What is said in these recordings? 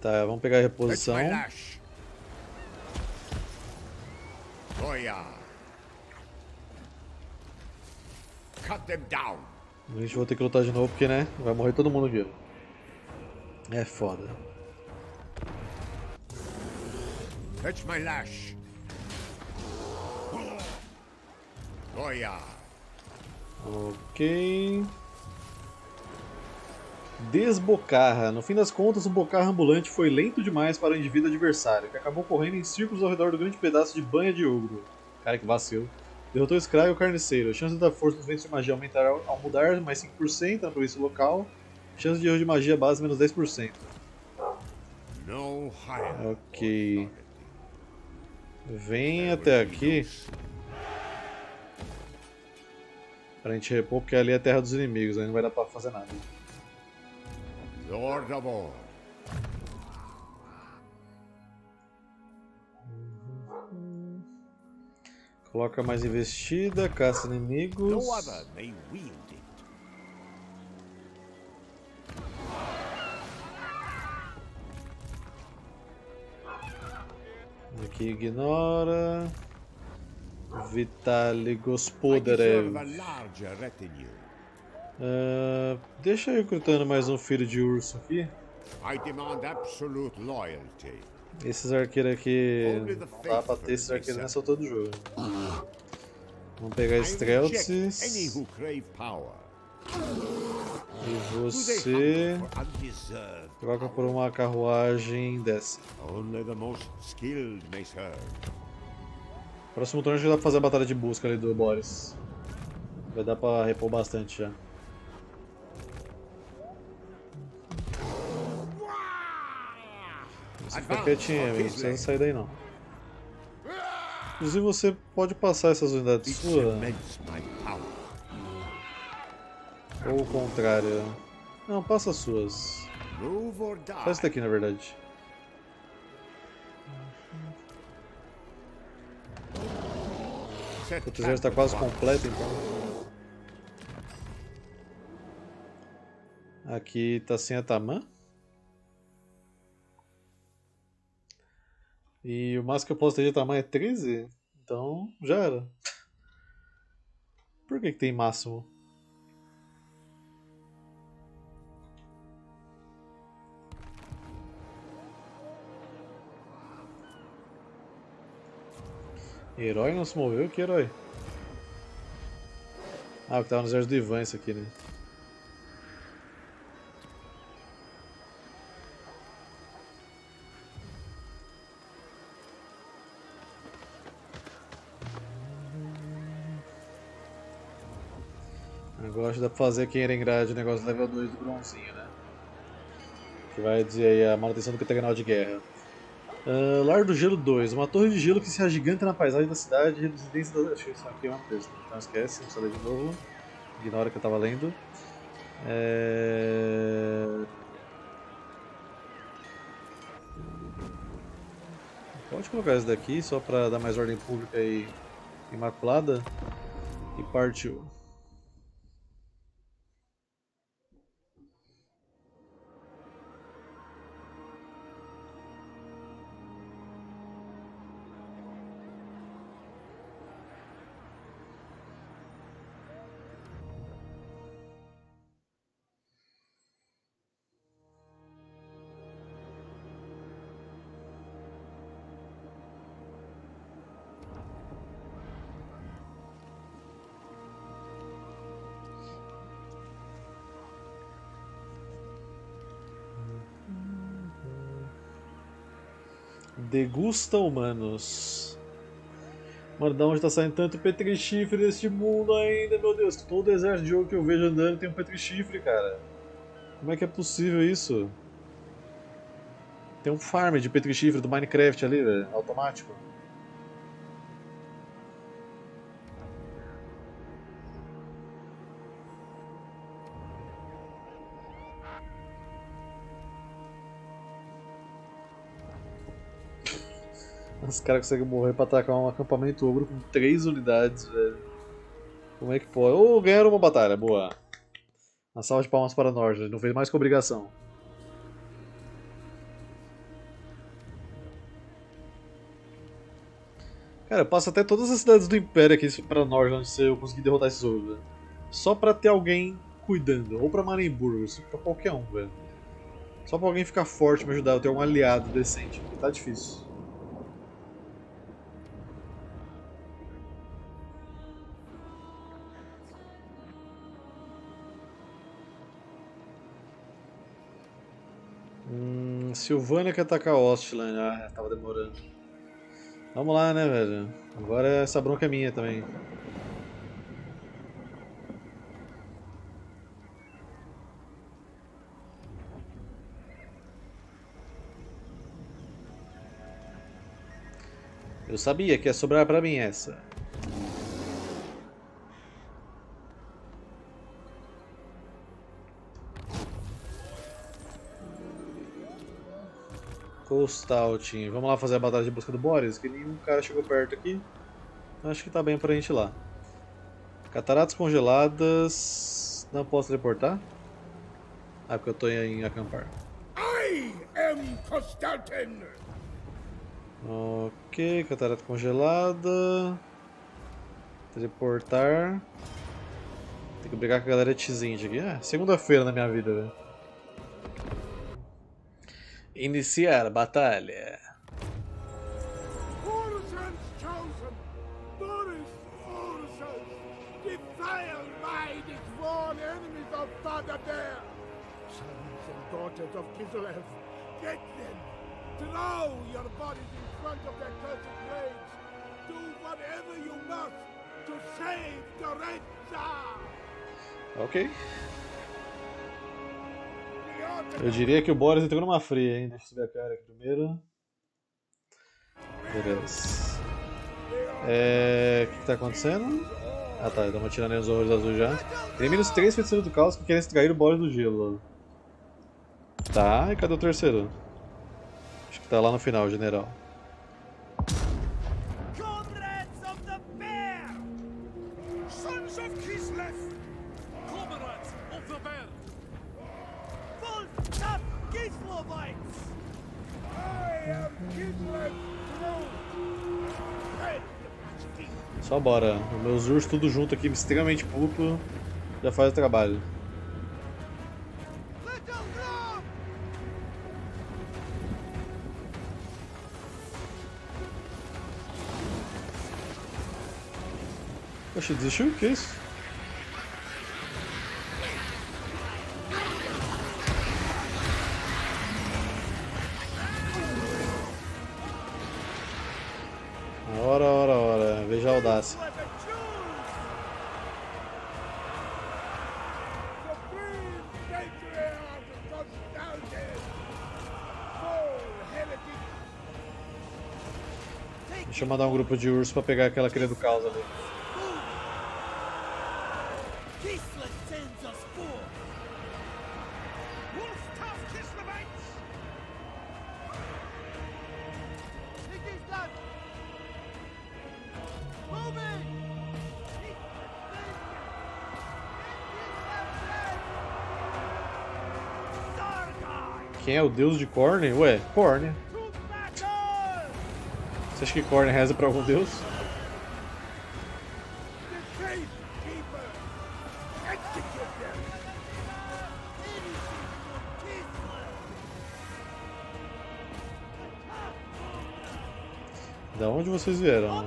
Tá, vamos pegar a reposição. Cut them down. A gente vai ter que lutar de novo porque, né? Vai morrer todo mundo aqui. É foda. Fetch my lash. Goya. Ok. Desbocarra. No fim das contas, o bocarra ambulante foi lento demais para o indivíduo adversário, que acabou correndo em círculos ao redor do grande pedaço de banha de ogro. Cara, que vacilo. Derrotou o Scry e o Carniceiro. A chance da força dos ventos de magia aumentar ao mudar mais 5% na província local. Chance de erro de magia base menos 10%. No higher. Ok. Vem até aqui. Pra gente repor, porque ali é a terra dos inimigos, aí não vai dar pra fazer nada. Lord of all. Coloca mais investida, caça inimigos. No other may wield it. Aqui ignora. Vitali Gospodarev. Ah, deixa eu recrutando mais um filho de urso aqui. I demand absolute loyalty. Esses arqueiros aqui. Não dá pra ter esses arqueiros nessa altura do jogo. Vamos pegar power. E você. Troca por uma carruagem dessa. Próximo turno a gente dá pra fazer a batalha de busca ali do Boris. Vai dar pra repor bastante já. Você fica quietinho, amigo. Não precisa sair daí não. Inclusive você pode passar essas unidades suas. Ou o contrário. Não, passa as suas. Faz isso daqui na verdade. O tesouro está quase completo então. Aqui tá sem a Tamã. E o máximo que eu posso ter de tamanho é 13? Então já era. Por que, que tem máximo? Herói não se moveu? Que herói? Ah, o que tava no exército do Ivan isso aqui, né? Acho que dá pra fazer quem era engrade o negócio level 2 do bronzinho, né? Que vai dizer aí a manutenção do Cataganal de guerra. Ah, Lar do Gelo 2. Uma torre de gelo que se agiganta na paisagem da cidade e residência da... Que isso aqui é uma texto, então esquece, não ler de novo. Ignora que eu tava lendo. É... Pode colocar isso daqui só pra dar mais ordem pública e imaculada. E partiu. Degusta humanos. Mano, da onde tá saindo tanto petrichifre deste mundo ainda, meu Deus? Todo exército de jogo que eu vejo andando tem um petrichifre, cara. Como é que é possível isso? Tem um farm de petrichifre do Minecraft ali, velho, automático. Os caras conseguem morrer pra atacar um acampamento ogro com três unidades, velho. Como é que pode? Ou oh, ganharam uma batalha, boa. Uma salva de palmas para nós, não fez mais que obrigação. Cara, eu passo até todas as cidades do Império aqui pra Norland se eu conseguir derrotar esses ogros, velho. Só pra ter alguém cuidando, ou pra Marienburg, assim, pra qualquer um, velho. Só pra alguém ficar forte me ajudar, eu ter um aliado decente, tá difícil. Silvânia quer atacar Ostland. Ah, tava demorando. Vamos lá, né, velho? Agora essa bronca é minha também. Eu sabia que ia sobrar pra mim essa. Coastalting. Vamos lá fazer a batalha de busca do Boris, que nenhum cara chegou perto aqui. Acho que tá bem pra gente ir lá. Cataratas congeladas. Não posso teleportar? Ah, porque eu tô em acampar. I am Constantin! Ok, catarata congelada. Teleportar. Tem que brigar com a galera Tzint aqui. Ah, segunda-feira na minha vida, velho. Father Bear! Sons and daughters of Kislev, get them! Throw your bodies in front of their cursed graves! Do whatever you must to save the Red Tsar! Ok. Eu diria que o Boris entrou numa fria, hein? Deixa eu subir a cara aqui primeiro. Beleza. É... O que, que tá acontecendo? Ah tá, dá uma tirando nos horrores azuis já. Elimina os três feiticeiros do caos que querem extrair o Boris do gelo. Tá, e cadê o terceiro? Acho que tá lá no final, general. Só bora. Meus ursos tudo junto aqui, extremamente puto, já faz o trabalho. Poxa, desistiu? O que é isso? Mandar um grupo de urso pra pegar aquela cria do caos ali. Quem é o deus de Korn? Ué, Korn. Você acha que Korn reza pra algum deus? Da onde vocês vieram?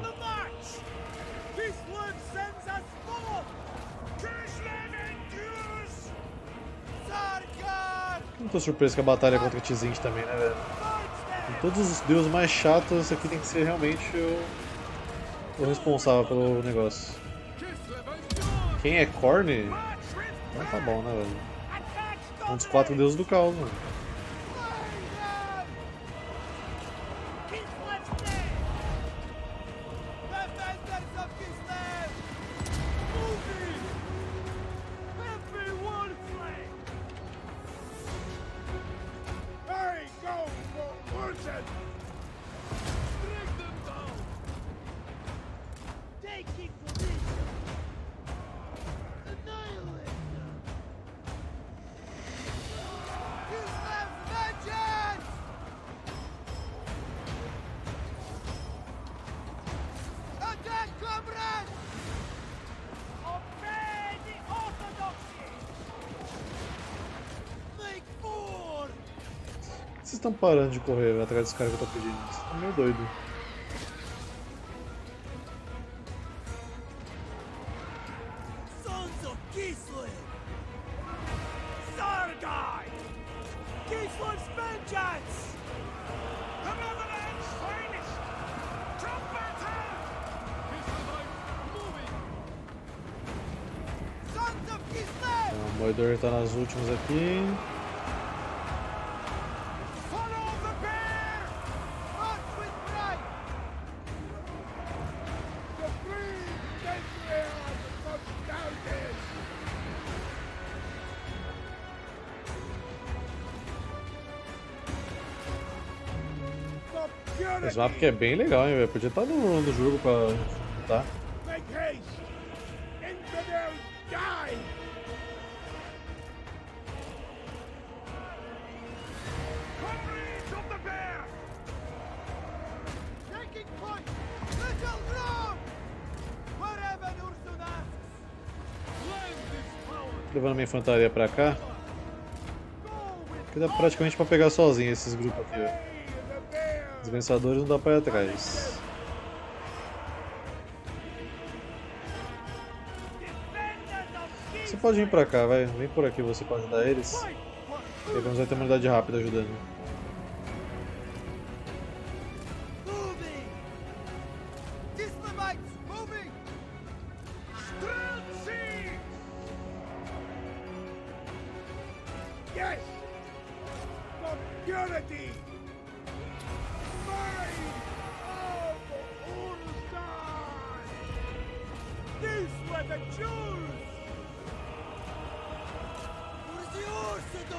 Não tô surpreso com a batalha contra Tzint também, né, velho? Todos os deuses mais chatos, aqui tem que ser realmente o, o responsável pelo negócio. Quem é Korn? Não tá bom, né, velho? Um dos quatro deuses do caos, mano. Estão parando de correr atrás dos caras que eu tô pedindo? Meio doido. Sons of Kislev! Então, o Moedor tá nas últimas aqui. The Esse mapa que é bem legal, hein, velho. Podia estar no, no jogo pra tá? Levando minha infantaria pra cá. Que dá praticamente pra pegar sozinho esses grupos aqui. Vencedores não dá pra ir atrás. Você pode vir pra cá, vai. Vem por aqui você pode ajudar eles. Menos vai ter uma unidade rápida ajudando. Yes!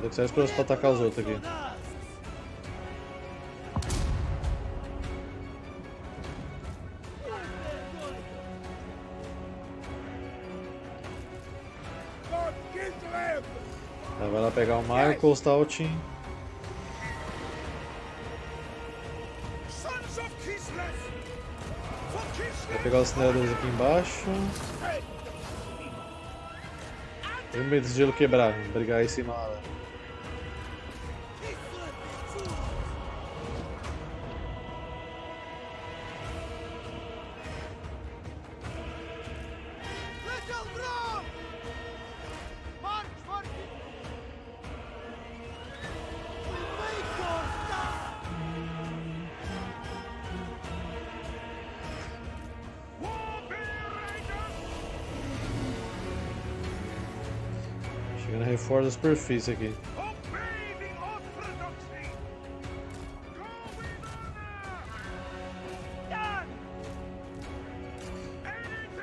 Vai ter que sair esperando pra atacar os outros aqui. Tá, vai lá pegar o Michael, Vai Kislev! pegar os cineradores aqui embaixo. Tem medo desse gelo quebrar, brigar aí em cima. Done! Anything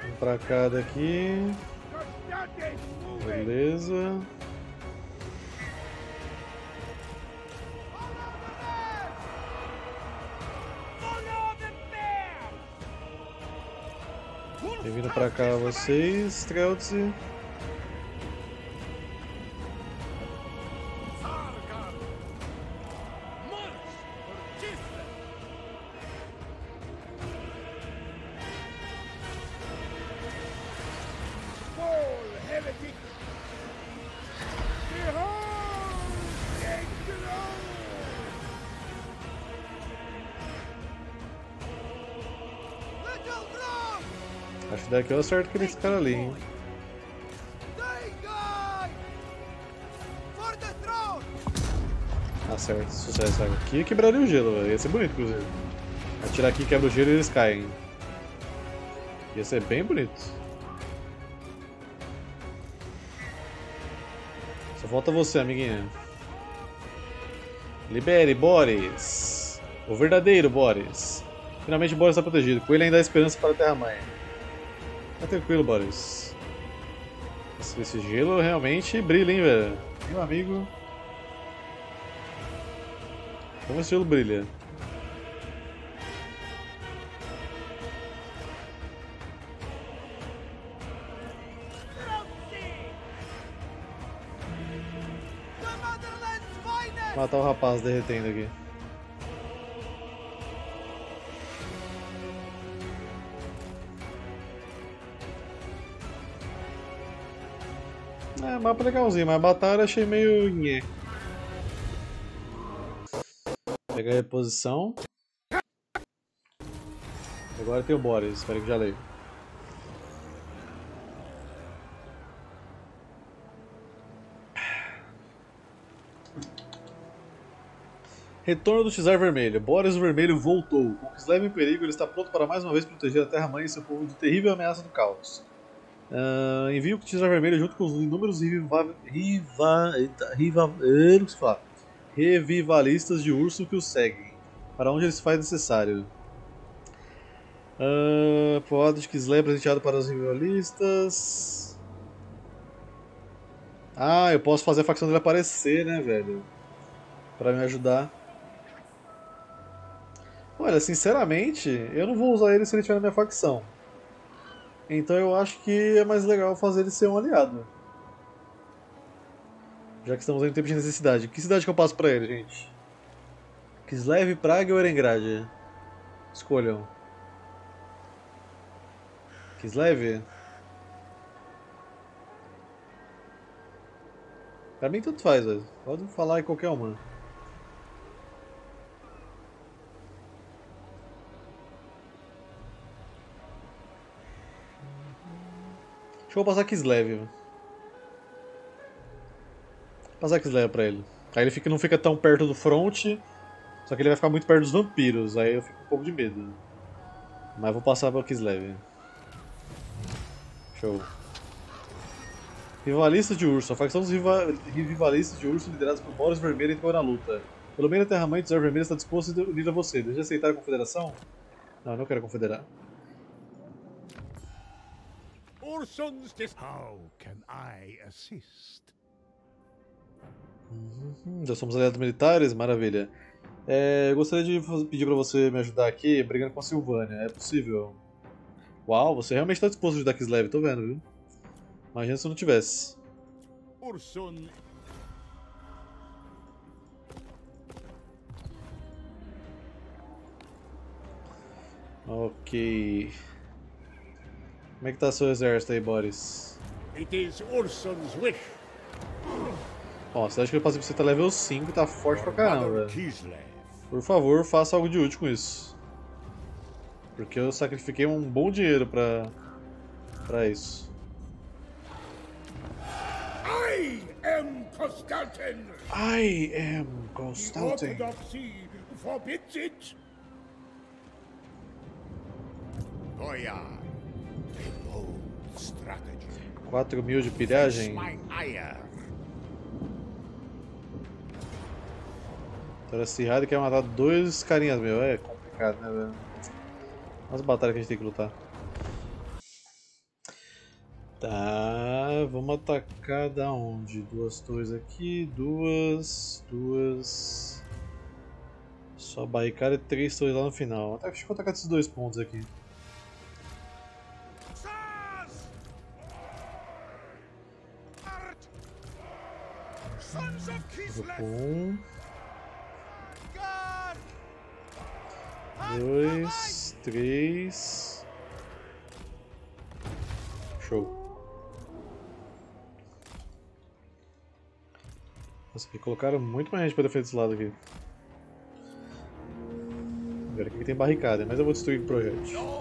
Vamos pra cá daqui. Beleza. Follow the bear! Tem vindo pra cá vocês, Streltzy. Que daqui eu acerto aquele cara ali, hein? Acerto, sucesso. Aqui quebraria o gelo, velho. Ia ser bonito, inclusive. Atirar aqui, quebra o gelo e eles caem. Ia ser bem bonito. Só falta você, amiguinha. Libere, Boris. O verdadeiro Boris. Finalmente Boris está protegido. Com ele ainda há esperança para a Terra-mãe. Tá tranquilo, Boris. Esse, esse gelo realmente brilha, hein, velho. Meu amigo. Como esse gelo brilha. Matar o rapaz derretendo aqui. Mapa legalzinho, mas a batalha achei meio nhé. Pegar a reposição. Agora tem o Boris, espera que já leio. Retorno do Xar Vermelho. Boris Vermelho voltou. Com Kislev em perigo, ele está pronto para mais uma vez proteger a Terra-mãe e seu povo de terrível ameaça do caos. Uh, envia o Xar Vermelho junto com os inúmeros riva, riva, riva, sei falar, revivalistas de urso que o seguem, para onde eles faz necessário. Uh, Poado de Kislev presenteado para os rivalistas. Ah, eu posso fazer a facção dele aparecer, né, velho? Pra me ajudar. Olha, sinceramente, eu não vou usar ele se ele estiver na minha facção. Então eu acho que é mais legal fazer ele ser um aliado. Já que estamos em tempo de necessidade. Que cidade que eu passo pra ele, gente? Kislev, Praga ou Erengrad? Escolham. Kislev? Pra mim tanto faz, velho. Pode falar em qualquer uma. Eu vou passar Kislev. Passar Kislev pra ele. Aí ele fica, não fica tão perto do front, só que ele vai ficar muito perto dos vampiros, aí eu fico um pouco de medo. Mas vou passar pra Kislev. Show. Rivalistas de urso. A facção dos riva rivalistas de urso liderados por Boris Vermelho entrou na luta. Pelo menos a Terra-mãe do Zé Vermelho está disposto a unir a você. Deseja aceitar a confederação? Não, eu não quero confederar. Urson's dis- How can I assist? Hum, já somos aliados militares? Maravilha. É, eu gostaria de pedir pra você me ajudar aqui brigando com a Silvânia. É possível? Uau, você realmente está disposto a ajudar Kislev, tô vendo, viu? Imagina se eu não tivesse. Urson Ok. Como é que tá seu exército aí, Boris? It is Urson's wish. Ó, a cidade que eu passei pra você tá level 5 tá forte pra caramba. Por favor, faça algo de útil com isso. Porque eu sacrifiquei um bom dinheiro pra, pra isso. I am Constantin. I am. Orthodoxy forbids it. Strategy. 4 mil de pilhagem. My ire. Tora acirrada quer matar dois carinhas meus. É complicado, né, velho? As batalhas que a gente tem que lutar. Tá, vamos atacar da onde? Duas torres aqui, duas, duas. Só barricada e três torres lá no final. Até Deixa eu atacar esses dois pontos aqui. Um, dois, três. Show. Nossa, aqui colocaram muito mais gente pra defender esse lado aqui. Agora aqui tem barricada, mas eu vou destruir o projeto.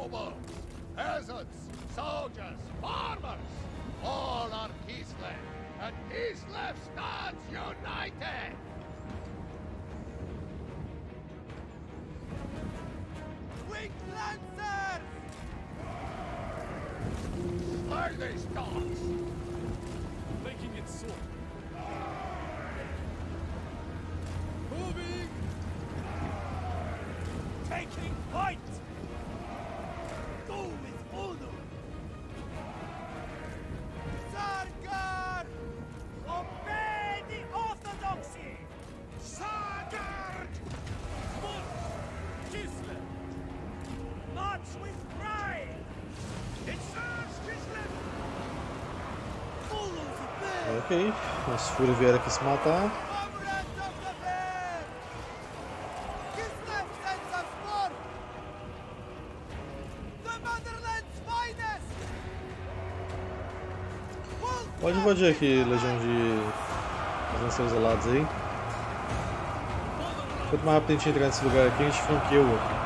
Finest! Wolf Pode invadir aqui, legião de lanceiros alados aí. Quanto mais rápido a gente entrar nesse lugar aqui, a gente flanqueia o outro.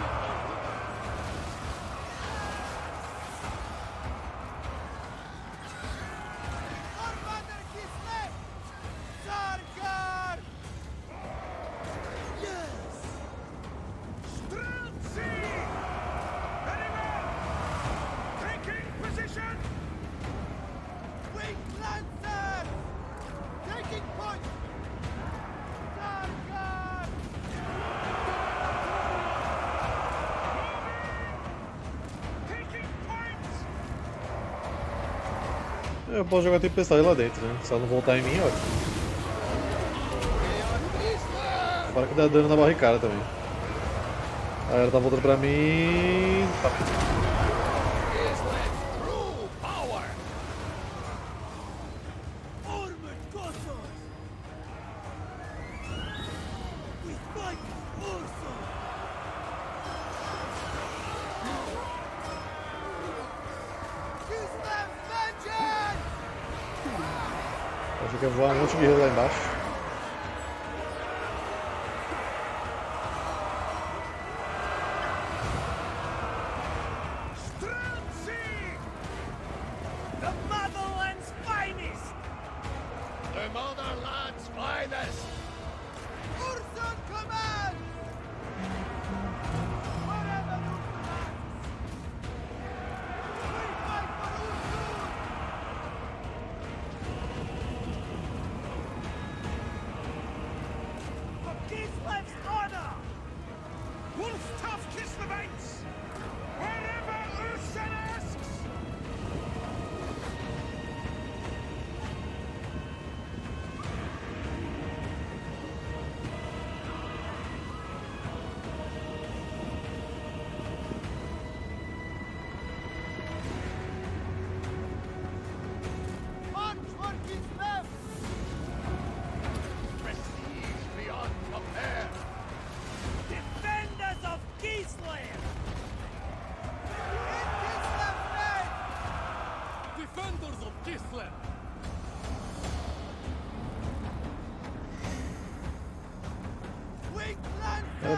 Posso jogar tempestade lá dentro, né? Se ela não voltar em mim, ó. Para que dá dano na barricada também. Aí ela tá voltando pra mim. Tá.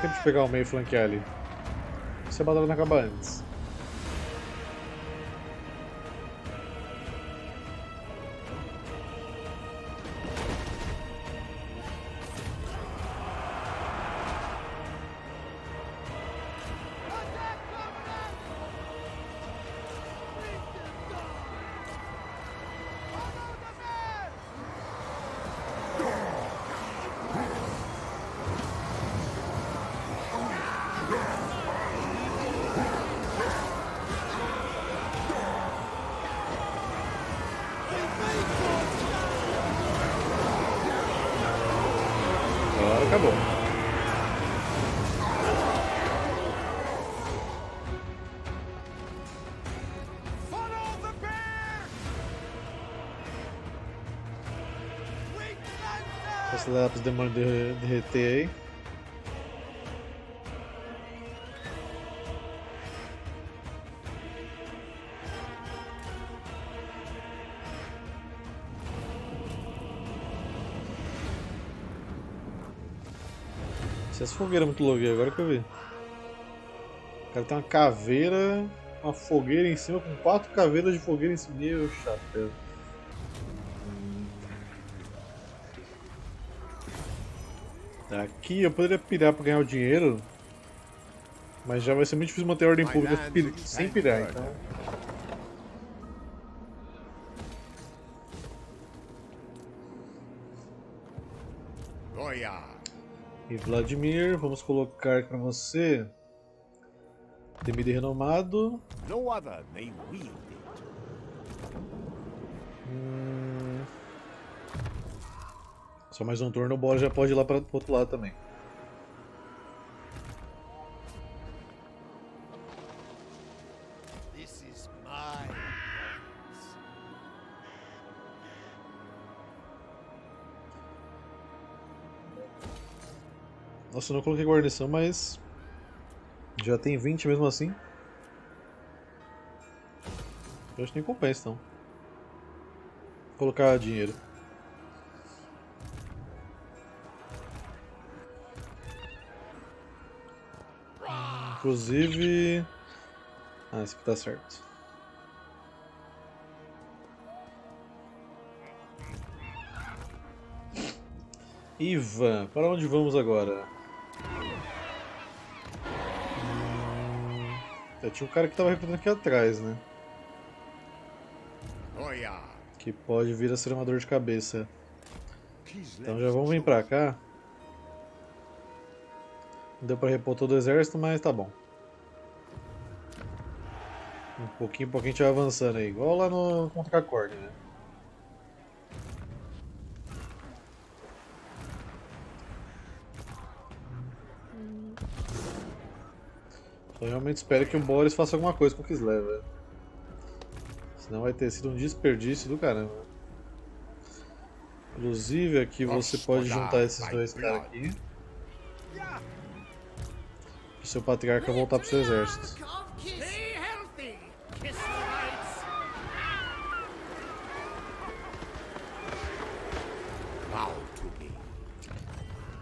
Ela tem que Lancer! pegar o meio e flanquear ali. Se a batalha não acabar antes. Acelerar para os demônios derre- derreter aí. Essas fogueiras muito loucas agora que eu vi. O cara tem uma caveira, uma fogueira em cima com quatro caveiras de fogueira em cima. Meu chapéu. Aqui eu poderia pirar pra ganhar o dinheiro, mas já vai ser muito difícil manter a ordem pública sem pirar, então. E Vladimir, vamos colocar pra você. Temido e renomado. No other may wield it. Hum... Só mais um turno, o já pode ir lá para o outro lado também. Nossa, eu não coloquei guarnição, mas já tem 20 mesmo assim. Eu acho que nem compensa, então Vou colocar dinheiro. Inclusive. Ah, esse aqui tá certo. Ivan, para onde vamos agora? Eu tinha um cara que tava recrutando aqui atrás, né? Que pode vir a ser uma dor de cabeça. Então já vamos vir pra cá. Não deu pra repor todo o exército, mas tá bom. Um pouquinho, um pouquinho a gente vai avançando aí. Igual lá no contra a corda, né? Só realmente espero que o Boris faça alguma coisa com o Kislev, velho. Senão vai ter sido um desperdício do caramba. Inclusive aqui você pode juntar esses dois caras aqui. Seu patriarca voltar pro seu exército.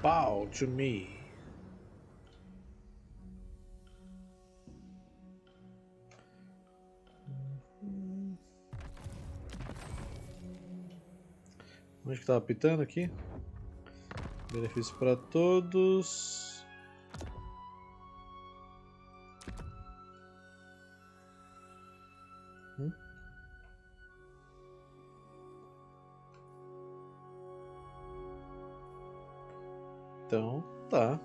Bow to me. Onde que tava pitando aqui? Benefício para todos. Então, tá.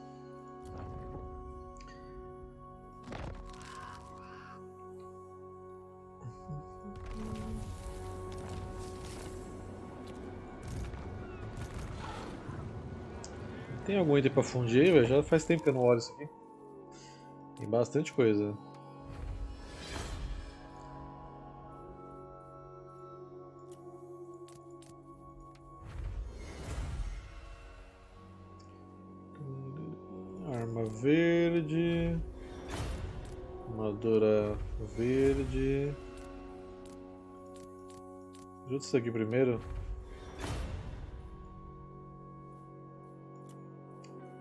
Tem algum item pra fundir? Já faz tempo que eu não olho isso aqui. Tem bastante coisa. Isso aqui primeiro.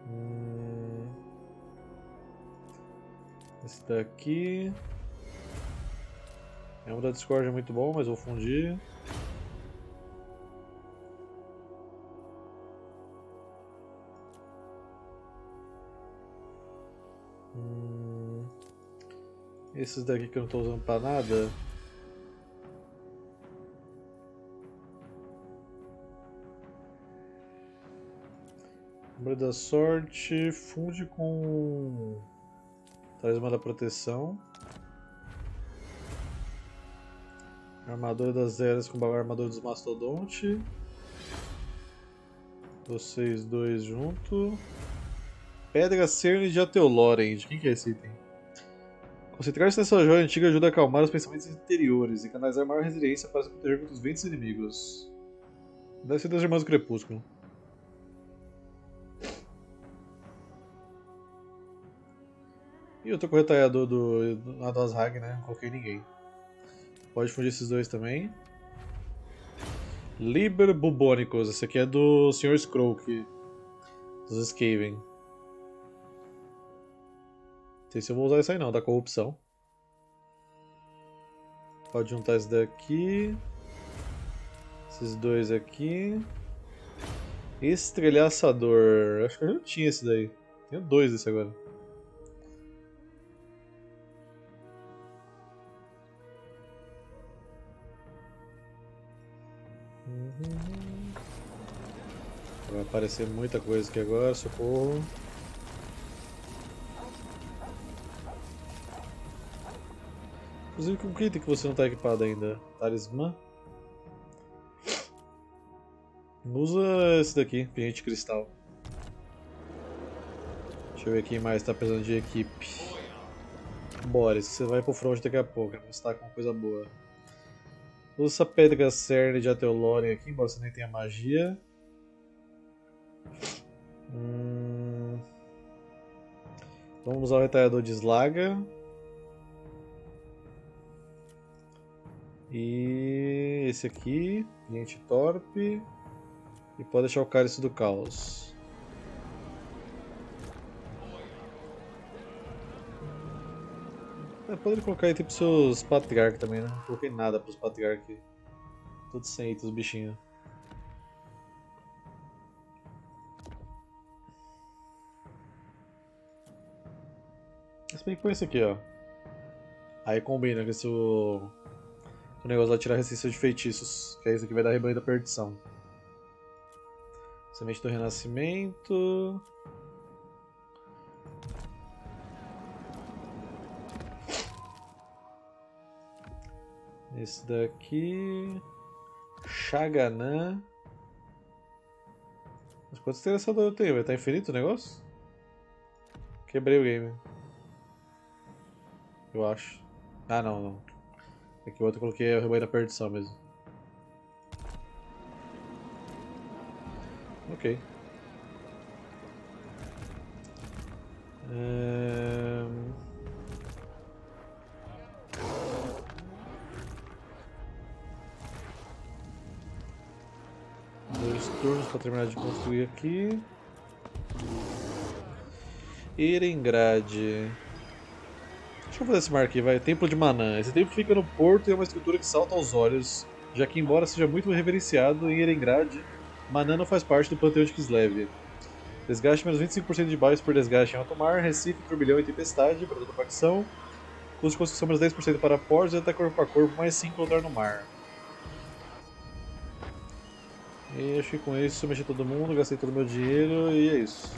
Hum. Esse daqui. É um da Discord é muito bom, mas vou fundir. Hum. Esses daqui que eu não estou usando para nada. Sombra da sorte, funde com talismã da proteção. Armadura das eras com a armadura dos mastodonte. Vocês dois junto. Pedra Cerne de Ateolorend. Quem que é esse item? Concentrar-se nessa joia antiga ajuda a acalmar os pensamentos interiores e canalizar maior resiliência para se proteger contra os ventos inimigos. Deve ser das Irmãs do Crepúsculo. E outro corretalhador do, do Adas Hag, né? Não coloquei ninguém. Pode fundir esses dois também. Liber Bubonicus. Esse aqui é do Sr. Skroak. Dos Skaven. Não sei se eu vou usar isso aí não, da corrupção. Pode juntar esse daqui. Esses dois aqui. Estrelhaçador. Acho que eu já tinha esse daí. Tenho dois desse agora. Aparecer muita coisa aqui agora, socorro. Inclusive, com que item que você não está equipado ainda? Talismã? Usa esse daqui, Pinhente Cristal. Deixa eu ver quem mais está precisando de equipe. Boris, você vai pro front daqui a pouco, você está com coisa boa. Usa essa pedra cerne de Ateolorien aqui, embora você nem tenha magia. Hum... Vamos usar o retalhador de Slaga. E esse aqui, gente torpe. E pode deixar o cálice do caos. É, poderia colocar aí tipo seus patriarcas também, né? Não coloquei nada pros patriarcas. Tudo sem item, os bichinhos. Se bem que põe esse aqui, ó. Aí combina com esse o, negócio lá tirar resistência de feitiços. Que é isso aqui vai dar rebanho da perdição. Semente do renascimento. Esse daqui. Chaganã. Mas quantos interessadores eu tenho? Vai estar infinito o negócio? Quebrei o game. Eu acho. Ah, não, não. Aqui o outro eu coloquei o rebanho da perdição mesmo. Ok. Dois turnos para terminar de construir aqui. Erengrade. Deixa eu fazer esse marco aqui, vai. Templo de Manã. Esse templo fica no porto e é uma estrutura que salta aos olhos, já que embora seja muito reverenciado em Erengrade, Manã não faz parte do panteão de Kislev. Desgaste menos 25% de baixos por desgaste em alto mar, Recife, Turbilhão e Tempestade para toda facção. Custo de construção menos 10% para portos e até corpo a corpo, mais 5 para lutar no mar. E acho que com isso mexi todo mundo, gastei todo o meu dinheiro e é isso.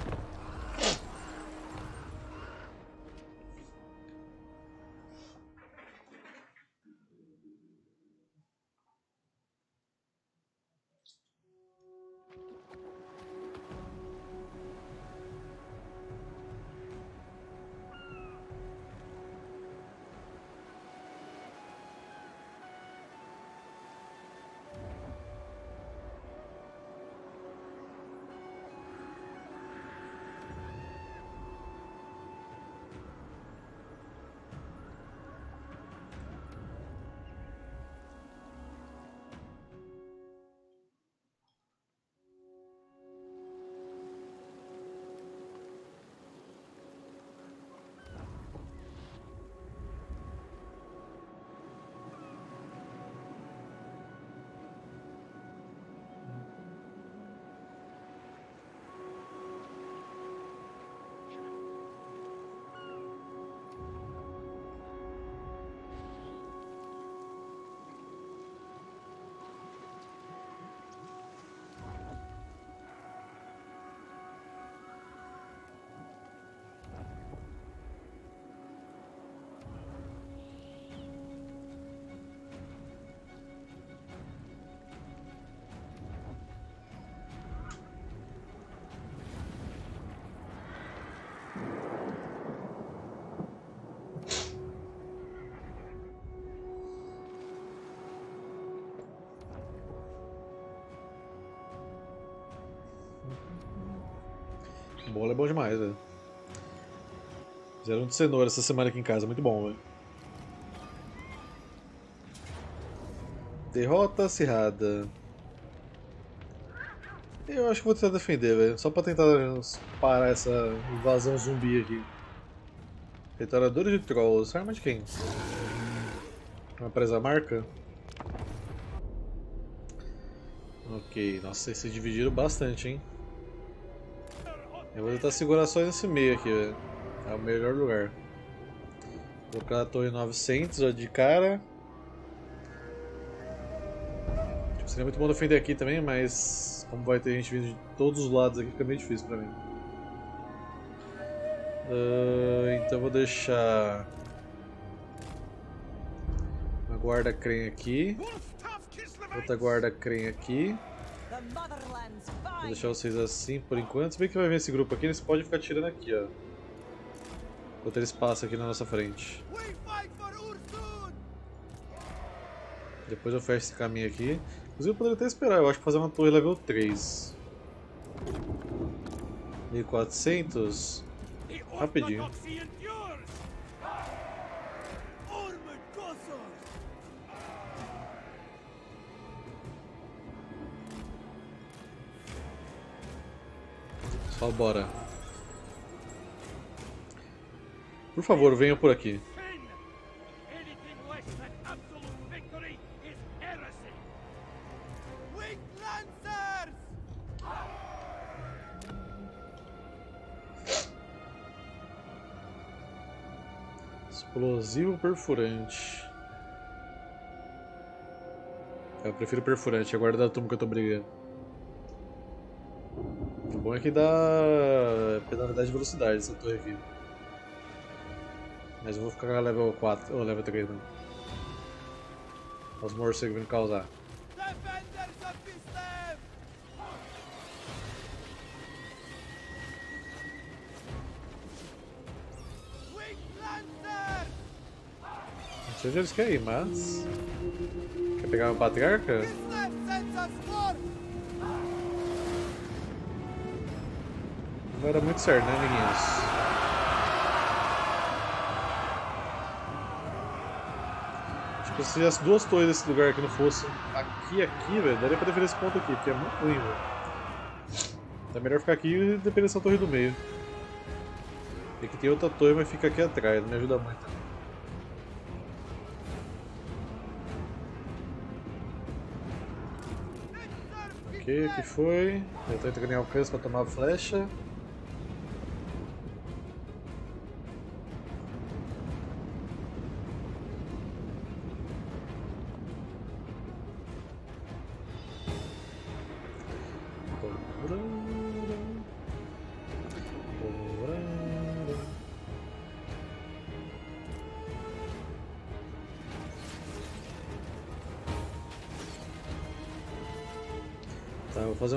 Bola é bom demais, velho. Fizeram um de cenoura essa semana aqui em casa, muito bom, velho. Derrota acirrada. Eu acho que vou tentar defender, velho. Só pra tentar parar essa invasão zumbi aqui. Restauradores de trolls. Arma de quem? Uma presa marca? Ok, nossa, eles se dividiram bastante, hein? Eu vou tentar segurar só nesse meio aqui, velho. É o melhor lugar. Vou colocar a torre 900 ó, de cara. Tipo, seria muito bom defender aqui também, mas como vai ter gente vindo de todos os lados aqui, fica meio difícil pra mim. Uh, então vou deixar uma guarda crem aqui, outra guarda crem aqui. Vou deixar vocês assim por enquanto. Se bem que vai ver esse grupo aqui, eles podem ficar tirando aqui, ó. Enquanto eles passam aqui na nossa frente. Depois eu fecho esse caminho aqui. Inclusive eu poderia até esperar, eu acho fazer uma torre level 3. 1400. The Rapidinho. Bora. Por favor, venha por aqui. Explosivo perfurante. Eu prefiro perfurante, é guarda da turma que eu tô brigando. O bom é que dá penalidade de velocidade essa torre aqui. Mas eu vou ficar level 4, ou level 3 não. Os morcegos vindo causar. Não sei onde eles querem ir, mas. Quer pegar uma patriarca? Não vai dar muito certo, né, amiguinhos? Tipo, se as duas torres desse lugar aqui não fossem aqui aqui, velho, daria pra defender esse ponto aqui, porque é muito ruim, velho. É melhor ficar aqui e depender dessa torre do meio. E aqui tem outra torre, mas fica aqui atrás, não me ajuda muito. Ok, aqui foi. Eu tô entrando em alcance pra tomar a flecha.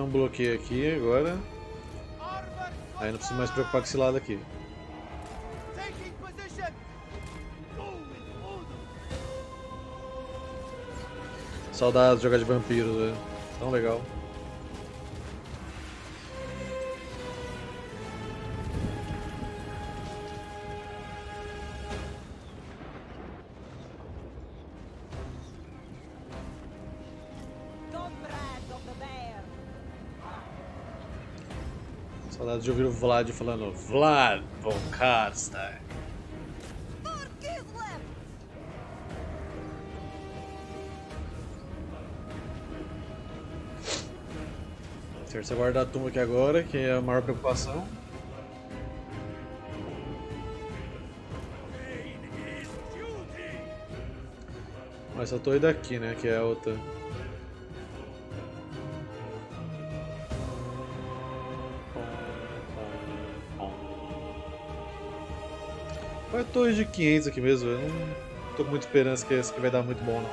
Um bloqueio aqui agora. Aí não preciso mais preocupar com esse lado aqui. Saudades de jogar de vampiros, velho. Tão legal. Saudades de ouvir o Vlad falando Vlad von Karstein. For Kislev! Certo, você guarda a tumba aqui agora, que é a maior preocupação. Essa torre daqui, né, que é a outra. Torre de 500 aqui mesmo, eu não tô com muita esperança que essa aqui vai dar muito bom não.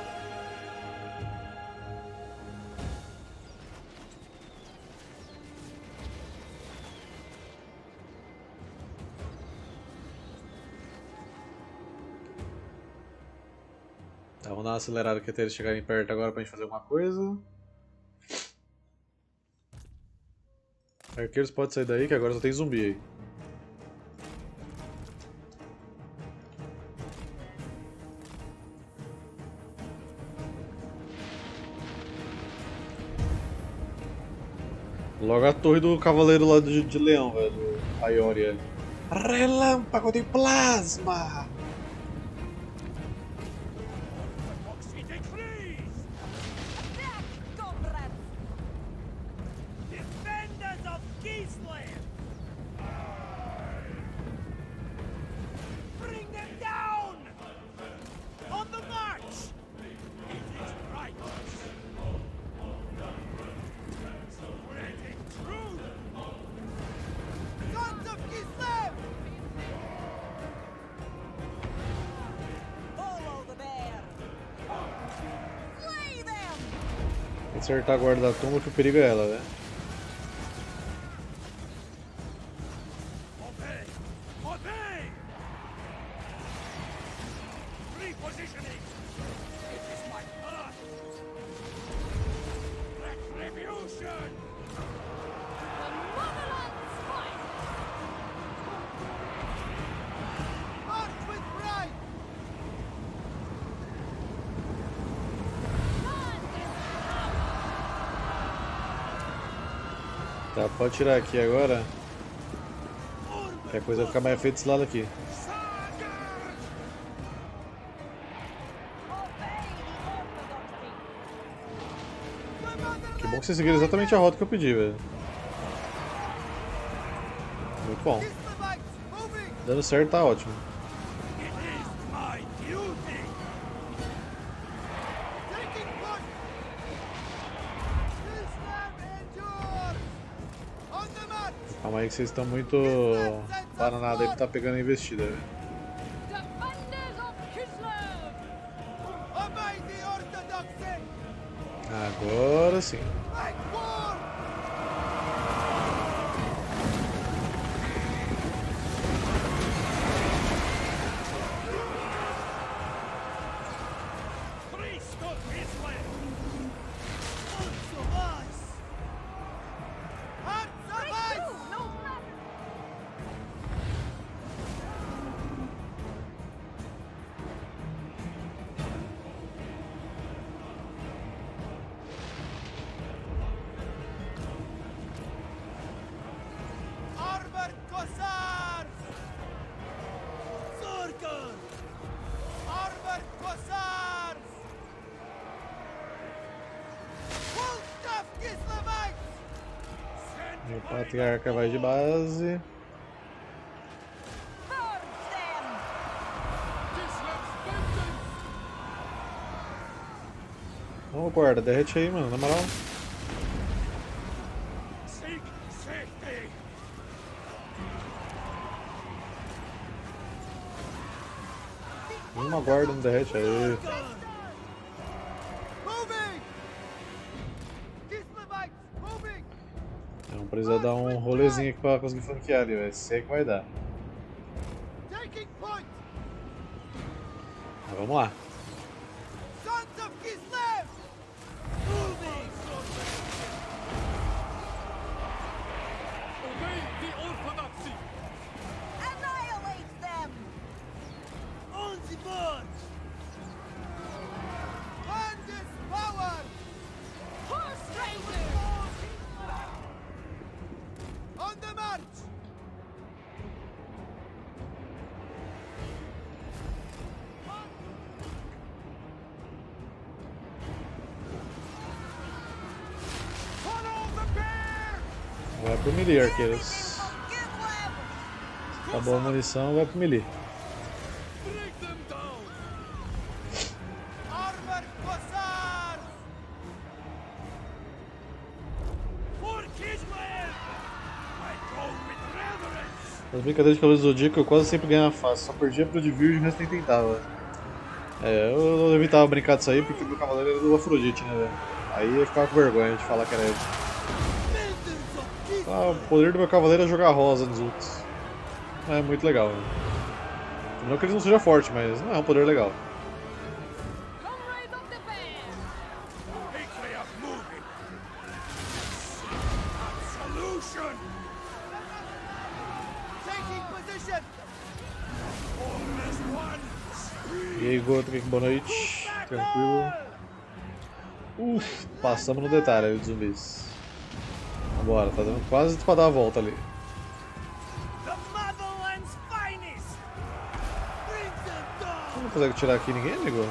Tá, vamos dar uma acelerada aqui até eles chegarem perto agora pra gente fazer alguma coisa. Arqueiros pode sair daí que agora só tem zumbi aí. Logo a torre do cavaleiro lá de, de leão, velho, do Aioria. Relâmpago de plasma! Acertar a guarda da tumba que o perigo é ela, né? Tá, pode tirar aqui agora. Que a coisa vai ficar mais feita desse lado aqui. Que bom que vocês seguiram exatamente a rota que eu pedi, velho. Muito bom. Dando certo tá ótimo. Vocês estão muito para nada aí que tá pegando investida. O patriarca vai de base. Vamos, guarda, derrete aí, mano, na moral. Uma guarda no derrete aí. Precisar dar um rolezinho aqui pra conseguir flanquear ali, velho. Se é que vai dar. Pro melee, arqueiros. Acabou a munição, vai pro melee. Nas brincadeiras de Cavaleiro Zodíaco eu quase sempre ganhava fácil, só perdia pro de virgem, mas nem tentava. É, eu evitava brincar disso aí porque meu cavaleiro era do Afrodite, né? Aí eu ficava com vergonha de falar que era ele. Ah, o poder do meu cavaleiro é jogar rosa nos outros. É muito legal, velho. Não que ele não seja forte, mas não é um poder legal. E aí, Gotrek, boa noite. Tranquilo. Uf, passamos no detalhe ali dos zumbis. Vambora, tá dando quase pra dar a volta ali. Não consegue tirar aqui ninguém, amigo?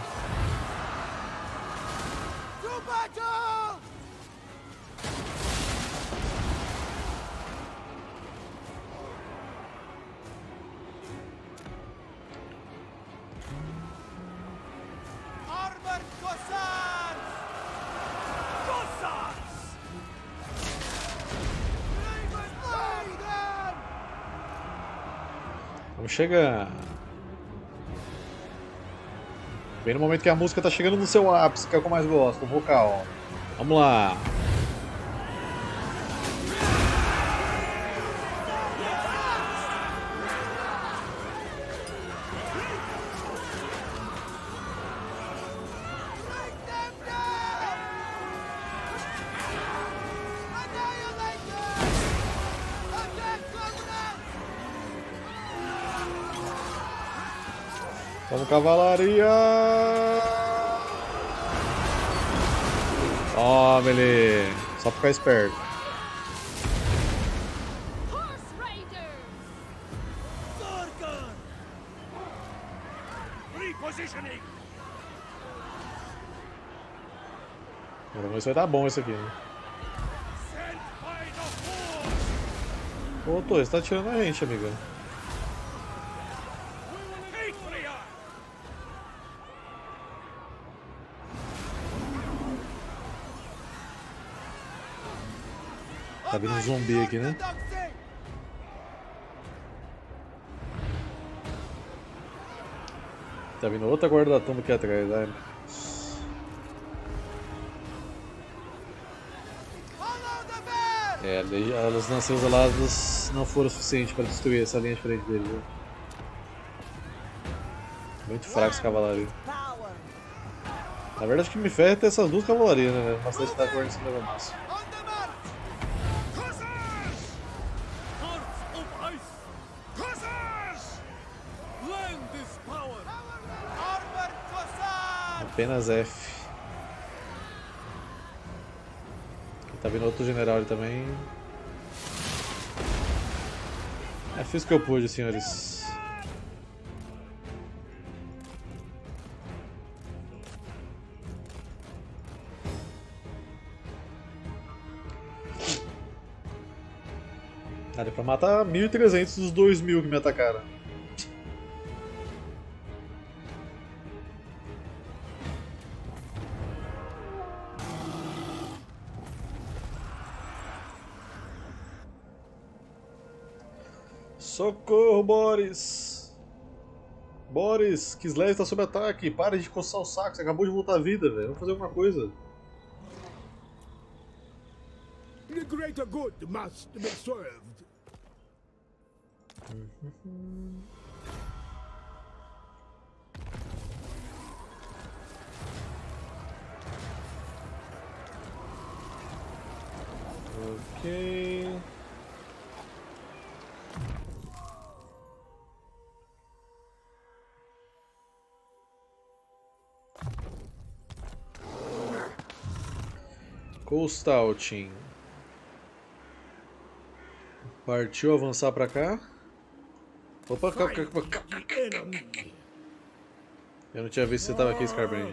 Chegar. Bem no momento que a música tá chegando no seu ápice, que é o que eu mais gosto, o vocal. Vamos lá. cavalaria! Toma ele! Só ficar esperto. Pelo menos vai dar tá bom esse aqui, né? Ô, Torres, está tirando a gente, amiga. Tá vindo um zumbi aqui, né? Tá vindo outra guarda da tumba aqui atrás, ai, Deus. É, daí as nações isoladas não foram o suficiente para destruir essa linha de frente dele, viu? Muito fraco esse cavalaria. Na verdade, o que me ferra é ter essas duas cavalarias, né? Uma cidade tá guardando esse level máximo. Apenas F. Aqui tá vindo outro general ali também. É, fiz o que eu pude, senhores. Deu pra matar 1.300 dos 2.000 que me atacaram. Socorro, Boris! Boris, Kislev está sob ataque. Pare de coçar o saco, você acabou de voltar à vida, velho. Vamos fazer alguma coisa. The greater good must be served. Ok. Coastalting. Partiu avançar pra cá. Opa, cá, cá. Enemy. Eu não tinha visto que você tava aqui, Scarbrand.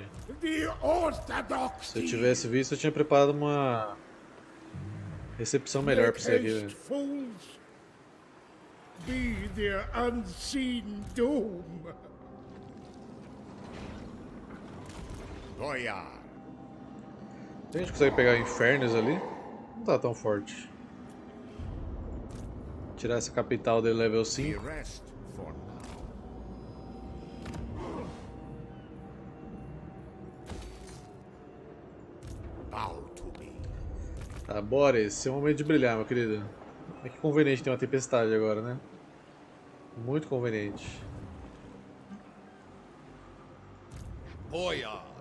Se eu tivesse visto, eu tinha preparado uma recepção melhor pra você aqui, velho. Be their unseen doom. A gente consegue pegar infernos ali? Não tá tão forte. Tirar essa capital dele level We 5. rest for now. Bow to me. Tá, Boris, esse é o momento de brilhar, meu querido. É que conveniente ter uma tempestade agora, né? Muito conveniente. Boyar!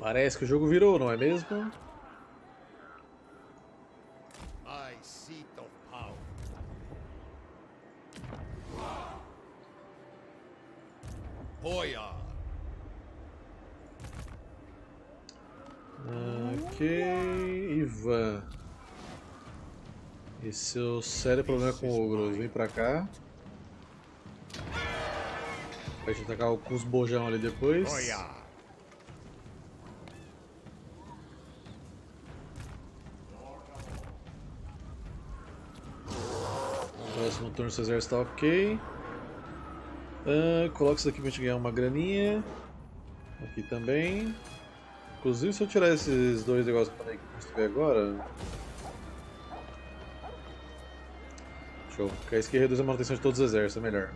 Parece que o jogo virou, não é mesmo? Ok, Ivan. E seu sério problema com ogros, vem pra cá. Vai te atacar com os bojão ali depois. Próximo turno seu exército tá ok. Ah, coloca isso aqui pra gente ganhar uma graninha. Aqui também. Inclusive se eu tirar esses dois negócios que eu falei que construir agora. Show. Porque isso aqui reduz a manutenção de todos os exércitos, é melhor.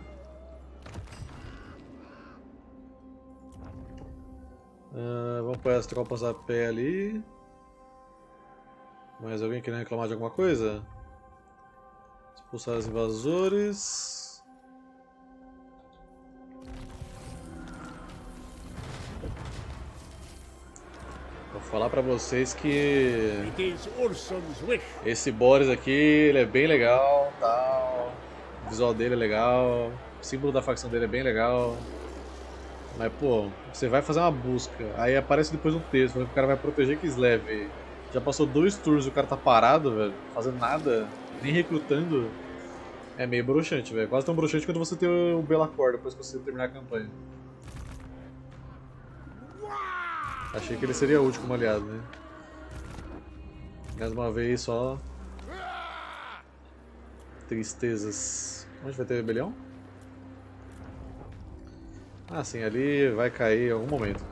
Pôr essa tropas a pé ali. Mais alguém querendo reclamar de alguma coisa? Expulsar os invasores. Vou falar pra vocês que esse Boris aqui, ele é bem legal, tal. O visual dele é legal. O símbolo da facção dele é bem legal. Mas, pô, você vai fazer uma busca, aí aparece depois um texto o cara vai proteger Kislev. Já passou dois turnos e o cara tá parado, velho, fazendo nada, nem recrutando. É meio broxante, velho. Quase tão broxante quanto você ter o Belacor depois que você terminar a campanha. Achei que ele seria útil como aliado, né? Mais uma vez só. Tristezas. Onde vai ter rebelião? Ah, sim, ali vai cair em algum momento.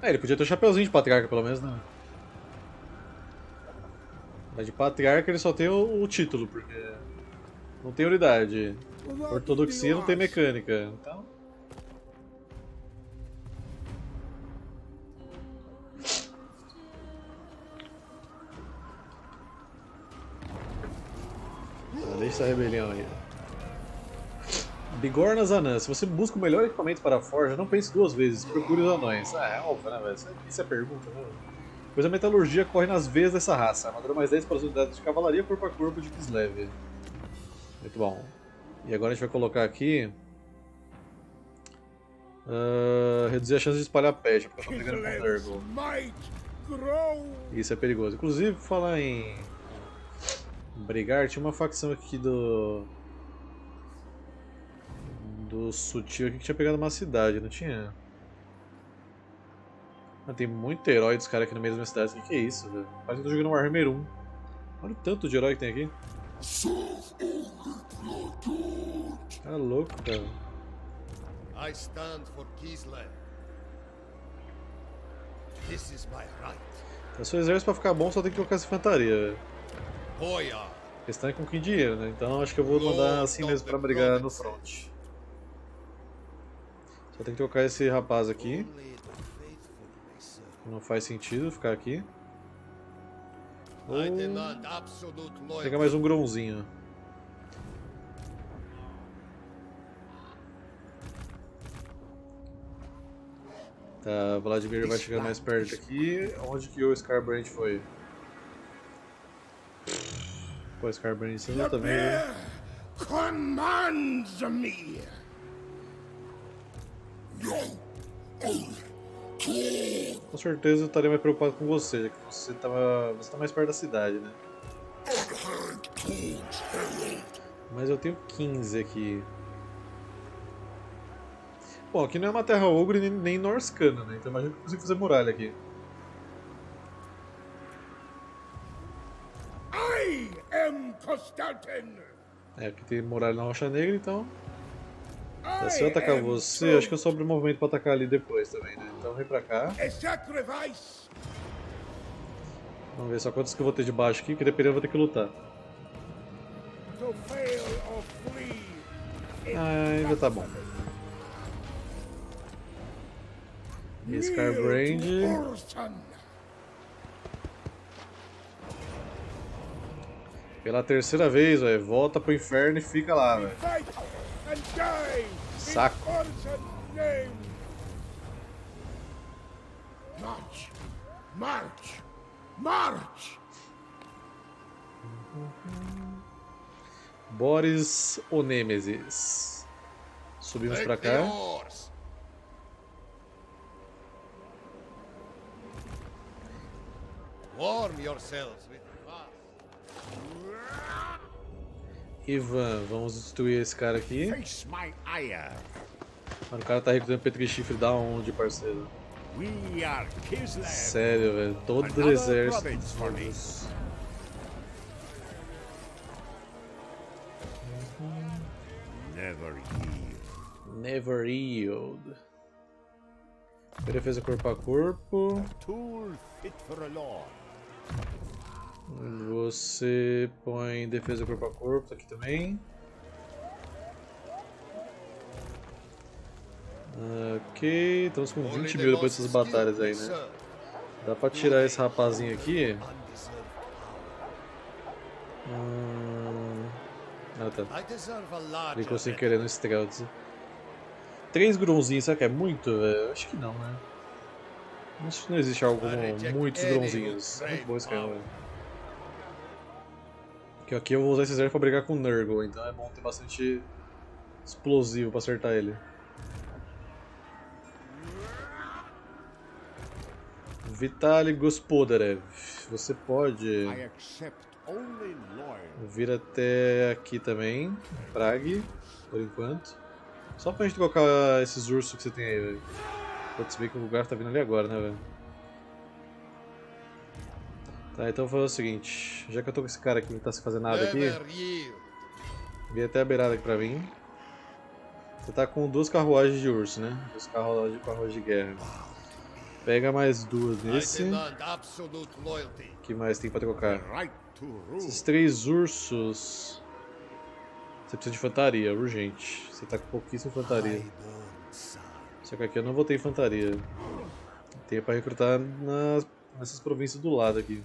É, ele podia ter um chapeuzinho de patriarca pelo menos, né? Mas de patriarca ele só tem o, o título, porque não tem unidade. Ortodoxia não tem mecânica. Então. Deixa essa rebelião aí. Bigornas anãs. Se você busca o melhor equipamento para a forja, não pense duas vezes. Procure os anões. Ah, é óbvio, né, velho? Isso é- é pergunta, né? Pois a metalurgia corre nas veias dessa raça. Armadura mais 10 para as unidades de cavalaria corpo a corpo de Kislev. Muito bom. E agora a gente vai colocar aqui. ah, reduzir a chance de espalhar peste, porque eu tô brigando com o Kislev's Nurgle. might grow. Isso é perigoso. Inclusive, falar em brigar, tinha uma facção aqui do. Do Sutil aqui que tinha pegado uma cidade, não tinha? Ah, tem muito herói dos caras aqui das minhas cidades. O que, que é isso, velho? Parece que eu tô jogando Warhammer 1. Olha o tanto de herói que tem aqui. Tá louco, cara. I stand for Kislev. This is my right. Então, seu exército pra ficar bom só tem que colocar essa infantaria, velho. Boyar. Questão é com que dinheiro, né? Então acho que eu vou mandar assim mesmo pra brigar no front. Só tem que trocar esse rapaz aqui. Não faz sentido ficar aqui. Ou I demand absolute pegar mais um grãozinho. Tá, Vladimir vai chegando mais perto aqui. Onde que o Scarbrand foi? Pô, Scarbrand você The também, né? commands me. Com certeza eu estaria mais preocupado com você, já que você tá, você tá mais perto da cidade, né? Mas eu tenho 15 aqui. Bom, aqui não é uma terra ogre nem, nem norscana, né? Então imagino que eu consigo fazer muralha aqui. I am Constantin. É, aqui tem muralha na Rocha Negra, então. Se eu atacar am você, acho que eu sobro movimento pra atacar ali depois também, né? Então vem pra cá. Sacrifice. Vamos ver só quantos que eu vou ter de baixo aqui, que dependendo eu vou ter que lutar. Ah, ainda tá bom. Scarbrand. to Urson. Pela terceira vez, velho. Volta pro inferno e fica lá, velho. Fight and die. Saco. March. March. March. Boris Onêmesis. Subimos pra Take the cá. Warm yourselves Ivan, vamos destruir esse cara aqui. Mano, o cara tá recrutando Petri Chifre da onde, parceiro? Sério, velho. Todo o exército. Never yield. Never yield. Defesa corpo a corpo. Tool fit for a lord. Você põe defesa corpo a corpo aqui também. Ok, estamos com 20 mil depois dessas batalhas aí, né? Dá pra tirar esse rapazinho aqui. Hum... Ah tá. Clicou sem querer no Stealth. Três grãozinhos, será que é muito? velho? Acho que não, né? Acho que não existe algo com muitos grãozinhos. É muito bom esse cara, velho. Porque aqui eu vou usar esse exército pra brigar com o Nurgle, então é bom ter bastante explosivo pra acertar ele. Vitaly Gospodarev, você pode vir até aqui também, Prague, por enquanto. Só pra gente trocar esses ursos que você tem aí, velho. Pode se ver que o lugar tá vindo ali agora, né, velho? Tá, então vou fazer o seguinte, já que eu tô com esse cara aqui que não tá se fazendo nada aqui, vem até a beirada aqui pra mim. Você tá com duas carruagens de urso, né? Duas carruagens, carruagens de guerra. Pega mais duas nesse. O que mais tem pra trocar? Esses três ursos. Você precisa de infantaria, urgente. Você tá com pouquíssima infantaria. Só que aqui eu não vou ter infantaria. Tem pra recrutar nas, nessas províncias do lado aqui.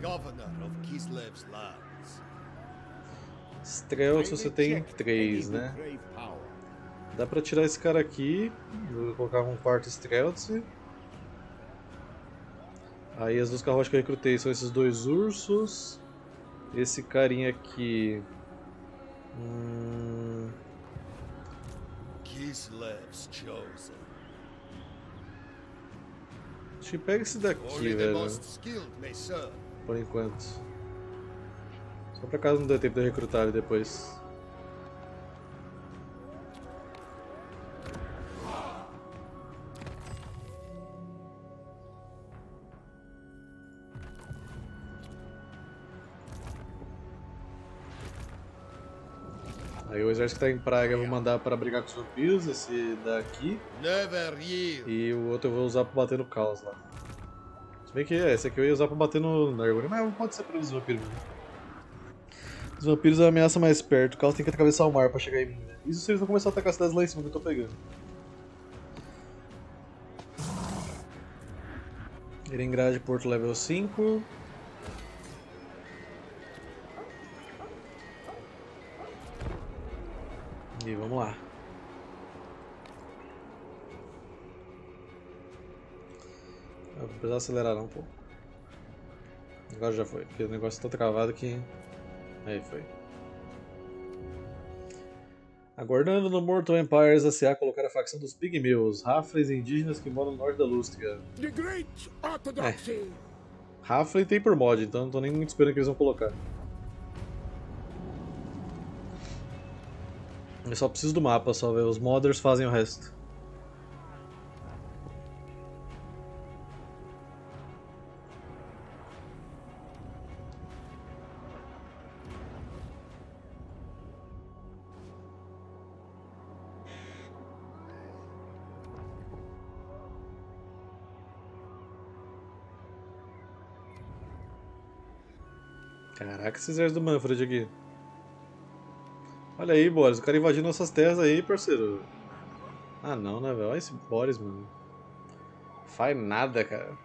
Governor of Kislev's lands. Strelts você tem três, né? Dá pra tirar esse cara aqui. Vou colocar um quarto Strelts. Aí as duas carruagens que eu recrutei são esses dois ursos. Esse carinha aqui. Hum, Kislev's chosen. pega esse daqui, velho. Por enquanto. Só pra caso não dê tempo de recrutar ele depois. Aí o exército que tá em Praga eu vou mandar para brigar com os vampiros, esse daqui. E o outro eu vou usar pra bater no caos lá. Se bem que é, esse aqui eu ia usar pra bater no Nurgle, mas pode ser para os vampiros mesmo. Os vampiros é a ameaça mais perto, o caos tem que atravessar o mar pra chegar em mim. Né? Isso se eles não começar a atacar cidades lá em cima que eu tô pegando. Leningrad, Porto level 5. E vamos lá. Eu vou precisar acelerar um pouco. Agora já foi, porque o negócio tá travado que. Aí foi. Aguardando no Mortal Empires SA colocar a facção dos Pigmeus, Rafles indígenas que moram no norte da Lústria. The great orthodoxy. Rafle tem por mod, então não tô nem muito esperando que eles vão colocar. Eu só preciso do mapa, só ver. Os modders fazem o resto. Caraca, esse exército do Manfred aqui. Olha aí, Boris, o cara invadindo nossas terras aí, parceiro. Ah não, né, velho? Olha esse Boris, mano. Faz nada, cara.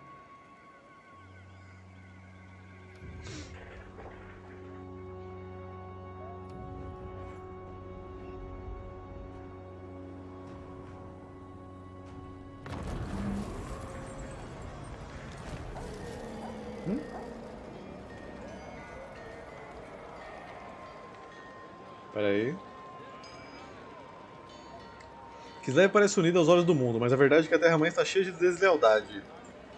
Kislev parece unida aos olhos do mundo, mas a verdade é que a Terra-mãe está cheia de deslealdade.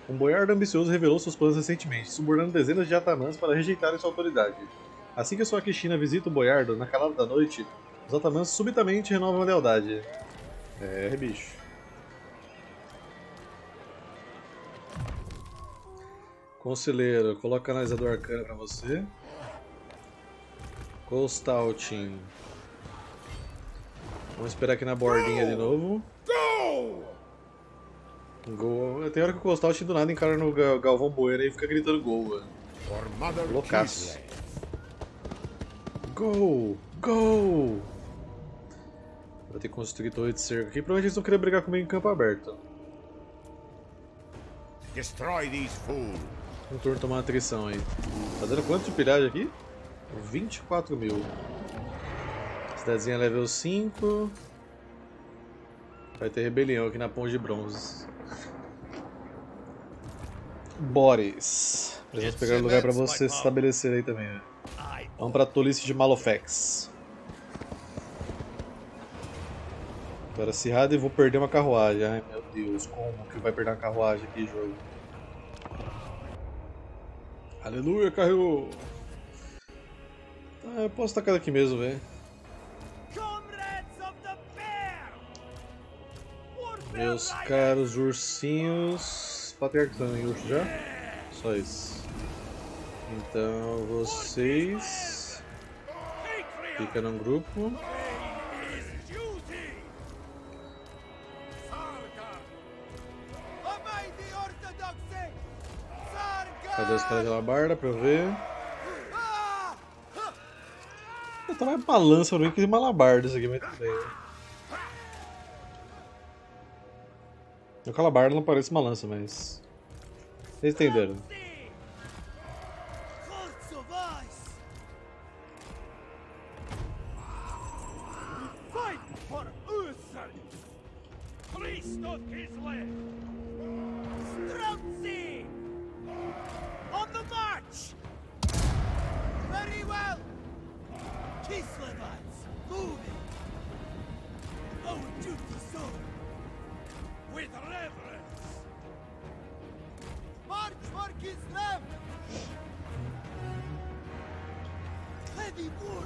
Um boiardo ambicioso revelou seus planos recentemente, subornando dezenas de atamãs para rejeitarem sua autoridade. Assim que sua Kishina visita o boiardo, na calada da noite, os atamãs subitamente renovam a lealdade. É, bicho. Conselheiro, coloca analisador arcano pra você. Costaltin. Vamos esperar aqui na bordinha de novo. Go! Gol. Tem hora que o Costaltin do nada encara no Ga- Galvão Boeira e fica gritando gol, Mother Loucaço. Gol! Gol! Vai ter que construir torre de cerco aqui. Provavelmente eles vão querer brigar comigo em campo aberto. Destroy these fools. Um turno tomar uma atrição aí. Tá dando quanto de pilhagem aqui? 24 mil. Cidadezinha level 5. Vai ter rebelião aqui na Ponte de Bronze. Boris. Precisamos pegar um lugar pra você se estabelecer aí também. né? Vamos pra tolice de Malofex. Agora acirrado e vou perder uma carruagem. Ai meu Deus, como que vai perder uma carruagem aqui, jogo? Aleluia, carregou! Ah, eu posso tacar daqui mesmo, velho. Meus caros ursinhos. Patriarca também, urso já? Só isso. Então vocês. Fica num grupo. Cadê os caras de alabarda pra eu ver? Ah! Tá mais uma lança pra mim que malabarda isso aqui, mas tudo bem. O calabarda não parece uma lança, mas. Vocês entenderam? Fight for Ursel! Priest of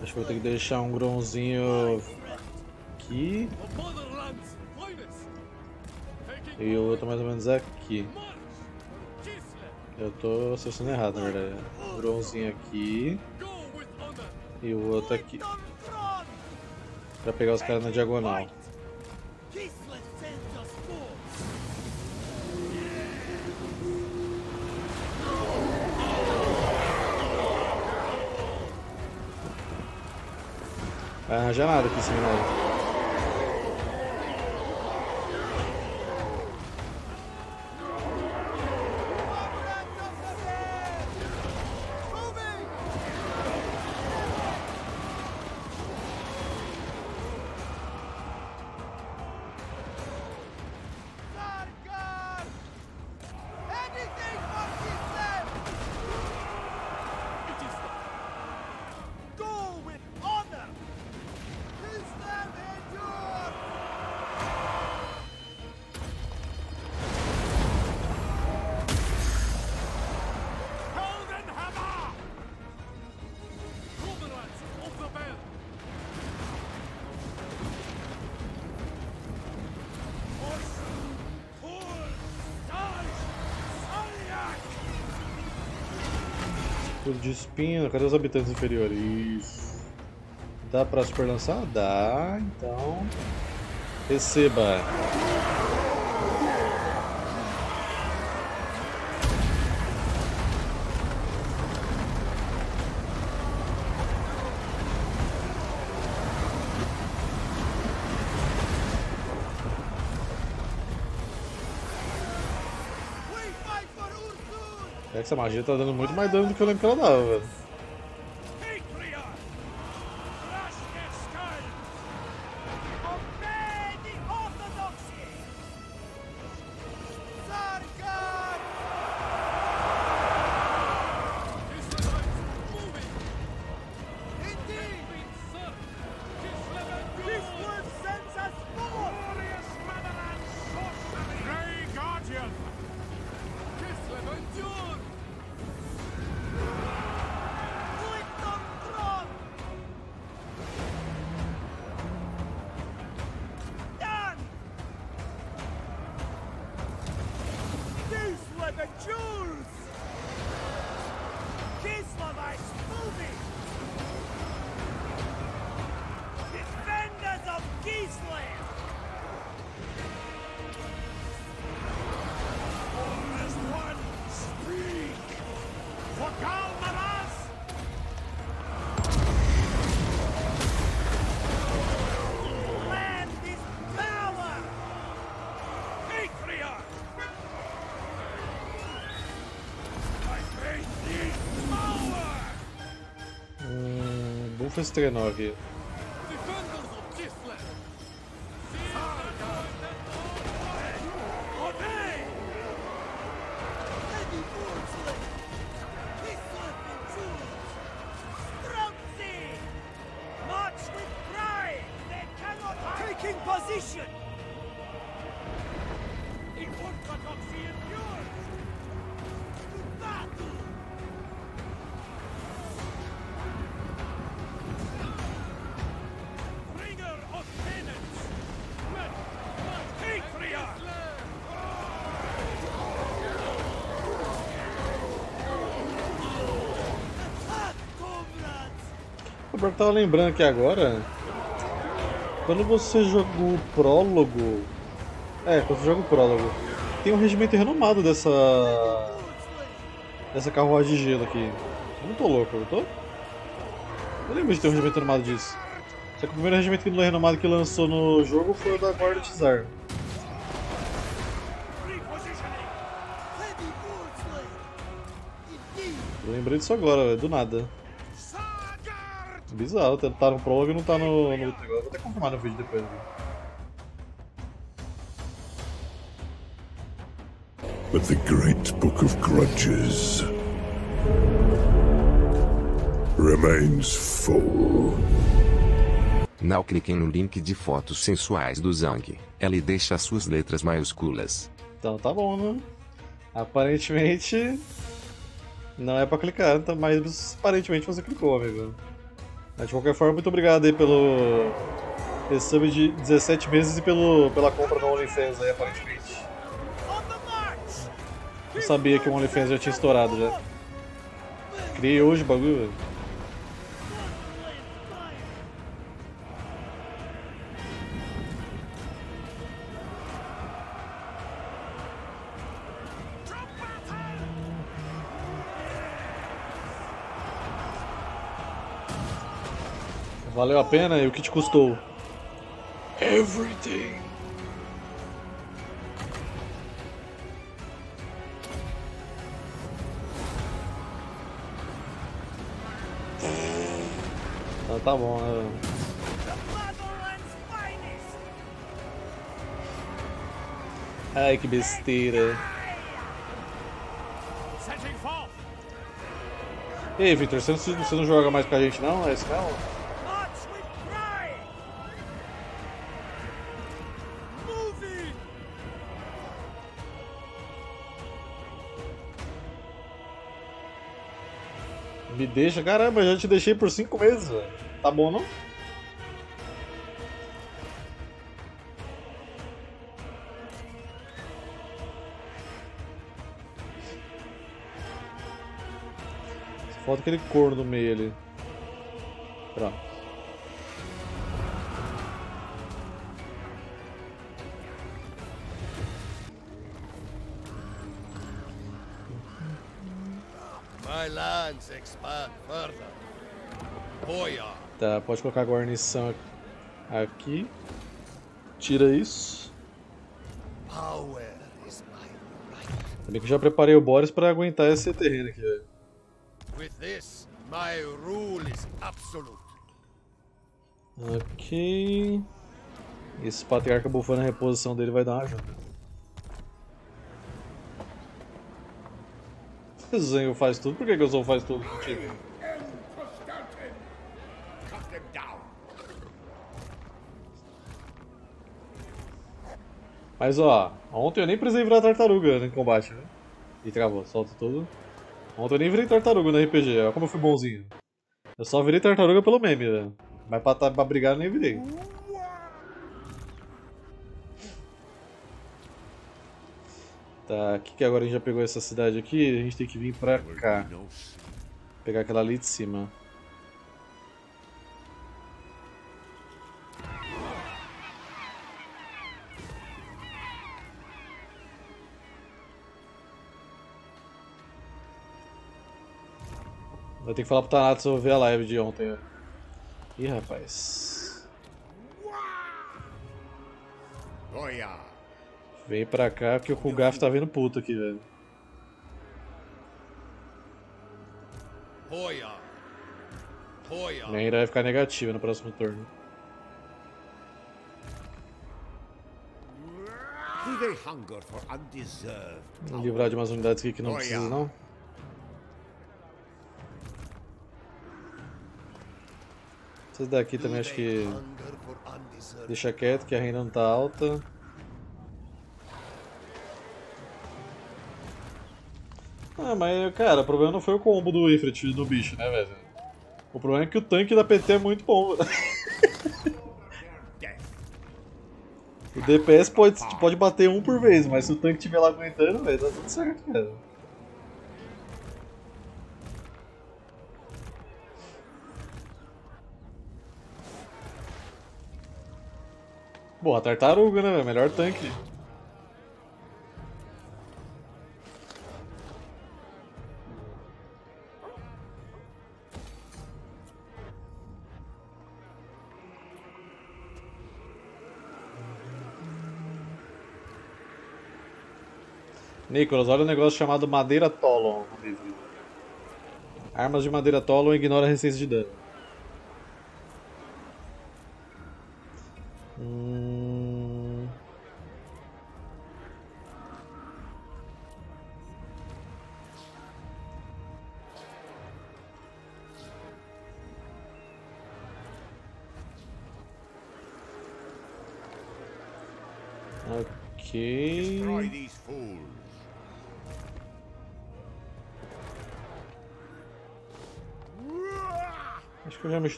Acho que vou ter que deixar um grãozinho aqui e o outro mais ou menos aqui. Eu tô acessando errado, na verdade. Um grãozinho aqui e o outro aqui. Pra pegar os caras na diagonal. Vai arranjar nada aqui em de espinho, cadê os habitantes inferiores? Isso. Dá pra super lançar? Dá, então. Receba. Essa magia tá dando muito mais dano do que eu lembro que ela dava, velho. 439 eu tava lembrando aqui agora. Quando você joga o prólogo. É, quando você joga o prólogo. Tem um regimento renomado dessa. dessa carruagem de gelo aqui. Eu não tô louco, eu tô? Eu lembro de ter um regimento renomado disso. Só que o primeiro regimento renomado que lançou no jogo foi o da Guarda de! Indeed! Eu lembrei disso agora, velho, do nada. Bizarro, tá no prólogo e não tá no, no negócio. Vou até confirmar no vídeo depois. viu? But the great book of grudges remains full. Não cliquem no link de fotos sensuais do Zang. Ela deixa suas letras maiúsculas. Então tá bom, né? Aparentemente não é pra clicar, tá- mas aparentemente você clicou, amigo. Mas, de qualquer forma, muito obrigado aí pelo esse sub de 17 meses e pelo, pela compra no OnlyFans aí, aparentemente. Eu sabia que o OnlyFans já tinha estourado já. Criei hoje o bagulho, velho. Valeu a pena e o que te custou? Everything. Então tá bom, né? Ai que besteira. E aí, Victor, você não, você não joga mais com a gente não? É isso? Me deixa, caramba, já te deixei por 5 meses, velho. Tá bom não? Falta aquele corno no meio ali. Pronto. Tá, pode colocar a guarnição aqui. Tira isso. Também que eu já preparei o Boris pra aguentar esse terreno aqui, velho. With this, my rule is absolute. Ok. Esse patriarca bufando a reposição dele vai dar uma ajuda. Zango faz tudo, por que, o Zon faz tudo! Mas ó, ontem eu nem precisei virar tartaruga no combate, né? E travou, solta tudo. Ontem eu nem virei tartaruga no RPG, olha como eu fui bonzinho. Eu só virei tartaruga pelo meme, velho. Mas pra, tá- pra brigar eu nem virei. Tá, aqui que agora a gente já pegou essa cidade aqui, a gente tem que vir pra cá. Pegar aquela ali de cima. Vai ter que falar pro Thanatos ver a live de ontem. Ih, rapaz. Boyar! Vem pra cá que o Kugaf tá vendo puto aqui, velho. Minha ira vai ficar negativa no próximo turno. Vou livrar de umas unidades aqui que não precisa, não. Esses daqui também acho que deixa quieto, que a renda não tá alta. Ah, mas cara, o problema não foi o combo do Ifrit no bicho, né, velho? O problema é que o tanque da PT é muito bom. o DPS pode, pode bater um por vez, mas se o tanque estiver lá aguentando, velho, tá tudo certo, cara. Bom, a tartaruga, né? Melhor tanque. Nicolas, olha um negócio chamado madeira Tolon. Armas de madeira Tolon ignora a resistência de dano.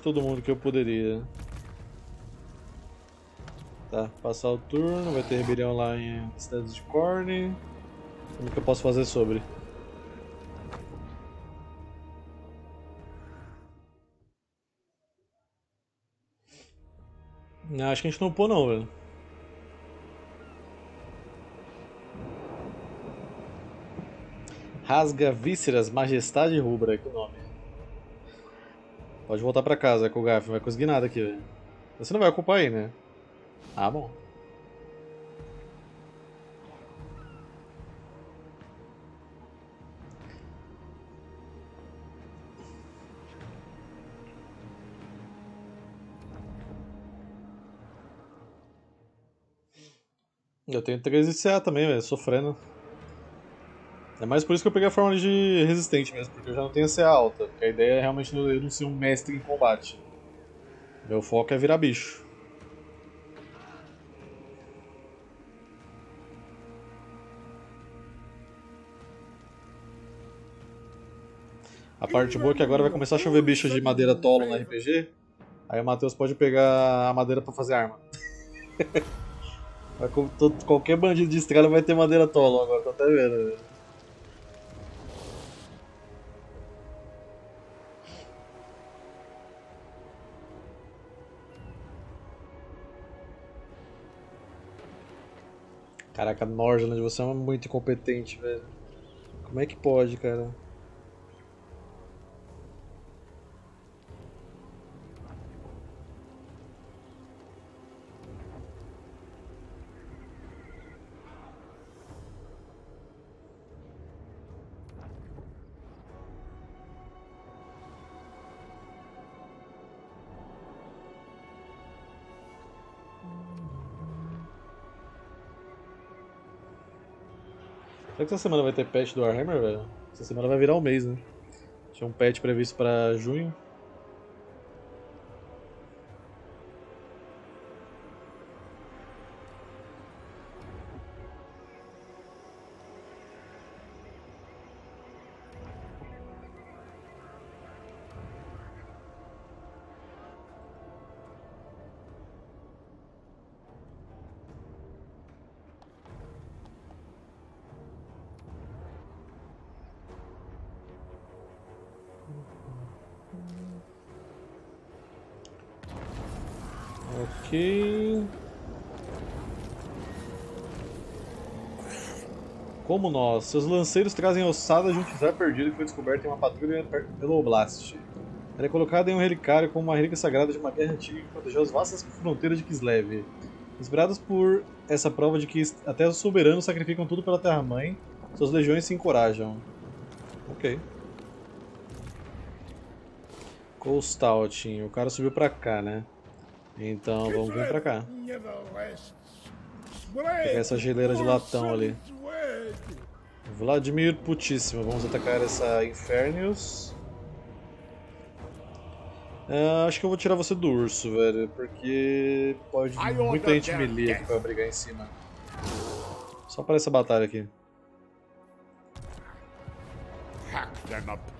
Todo mundo que eu poderia. Tá, passar o turno, vai ter rebelião lá em Cidades de Corne. Como que eu posso fazer sobre? Não, acho que a gente não upou não, velho. Rasga Vísceras Majestade Rubra, que nome. Pode voltar pra casa com o Gaf, não vai conseguir nada aqui, velho. Você não vai ocupar aí, né? Ah, bom. Eu tenho 13 CA também, velho, sofrendo. É mais por isso que eu peguei a forma de resistente mesmo, porque eu já não tenho CA alta. Porque a ideia é realmente eu não ser um mestre em combate. Meu foco é virar bicho. A parte boa é que agora vai começar a chover bichos de madeira tolo no RPG. Aí o Matheus pode pegar a madeira pra fazer arma. Qualquer bandido de estrela vai ter madeira tolo agora, tô até vendo. Caraca, Nordland, você é muito incompetente, velho. Como é que pode, cara? Essa semana vai ter patch do Warhammer, velho? Essa semana vai virar um mês, né? Tinha um patch previsto pra junho. Como nós, seus lanceiros trazem ossada de um tesouro perdido que foi descoberto em uma patrulha pelo Oblast. É colocada em um relicário como uma relíquia sagrada de uma guerra antiga que protegeu as vastas fronteiras de Kislev. Inspirados por essa prova de que até os soberanos sacrificam tudo pela Terra-mãe, suas legiões se encorajam. Ok. Coastalting, o cara subiu pra cá, né? Então vamos vir pra cá. Pegar essa geleira de latão ali. Vladimir putíssimo, vamos atacar essa Infernius. É, acho que eu vou tirar você do urso, velho, porque pode muita gente melee aqui death. pra brigar em cima. Só para essa batalha aqui. Hack them up.